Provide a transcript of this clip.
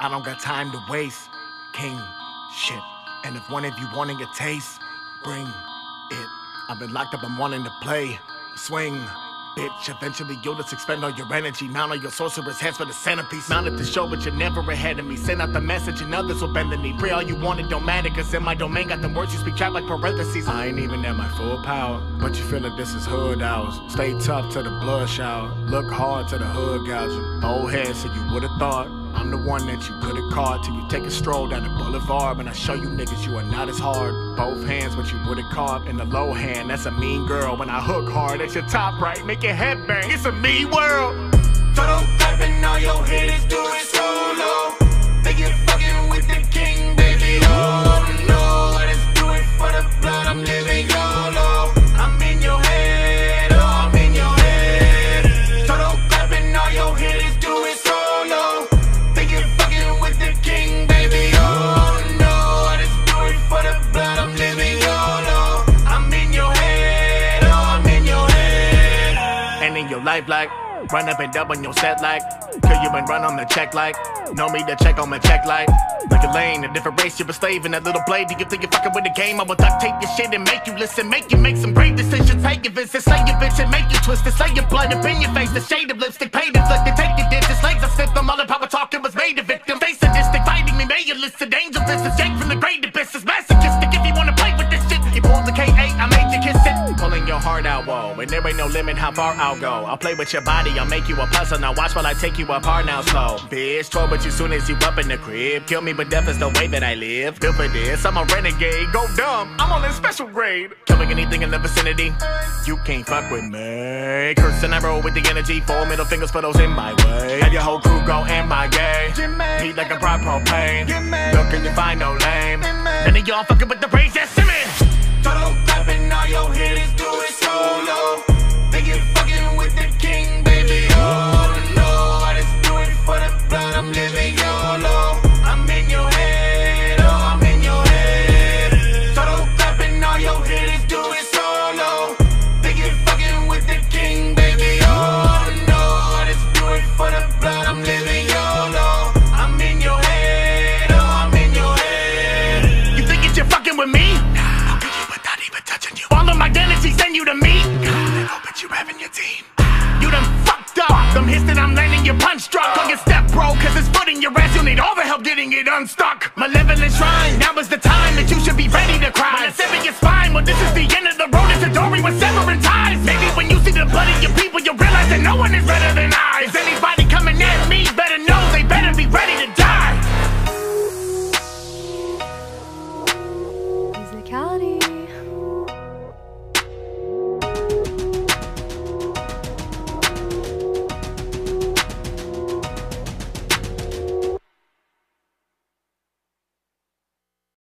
I don't got time to waste. King shit. And if one of you wanting a taste, bring it. I've been locked up, I'm wanting to play. Swing. Bitch, eventually you'll just expend all your energy. Mount all your sorcerer's heads for the centerpiece. Mount at the show, but you're never ahead of me. Send out the message and others will bend the knee. Pray all you want, it don't matter, cause in my domain got them words you speak trapped like parentheses. I ain't even at my full power, but you feel like this is hood hours. Stay tough to the blood shower. Look hard to the hood gouging. Old head, so you would've thought. I'm the one that you could've caught till you take a stroll down the boulevard. When I show you niggas you are not as hard. Both hands, what you would've caught. In the low hand, that's a mean girl. When I hook hard, that's your top right. Make your head bang. It's a me world. Your life, like, run up and up on your set, like, cause you been run on the check, like, know me to check on my check, like, like a lane, a different race, you're a slave in that little blade. Do you think you're fucking with the game? I will duct tape your shit and make you listen, make you make some great decisions. Take your visit, slay your bitch and make you twist it, slay your blood up in your face. The shade of lipstick, paid inflicted, take your digits, legs, I sniffed them, all the power talking was made a victim. Face sadistic, fighting me, may you listen, angel visits, Jake from the great abyss is masochistic. Pulling out, whoa, and there ain't no limit how far I'll go. I'll play with your body, I'll make you a puzzle. Now watch while I take you apart now slow. Bitch, troll with you soon as you up in the crib. Kill me, but death is the way that I live. Built for this, I'm a renegade. Go dumb, I'm on a special grade. Killing anything in the vicinity, you can't fuck with me. Cursing, I roll with the energy. Four middle fingers for those in my way. Have your whole crew go in my gay. Heat like a prop propane. Look and you find no lame. None of y'all fucking with the praise, identity you to me. God, I bet you having your team. You done fucked up. Them hits that I'm landing your punch. On your step, bro, cause it's foot in your ass. You'll need all the help getting it unstuck. Malevolent shrine, now is the time that you should be ready to cry. When I sever your spine, well, this is the end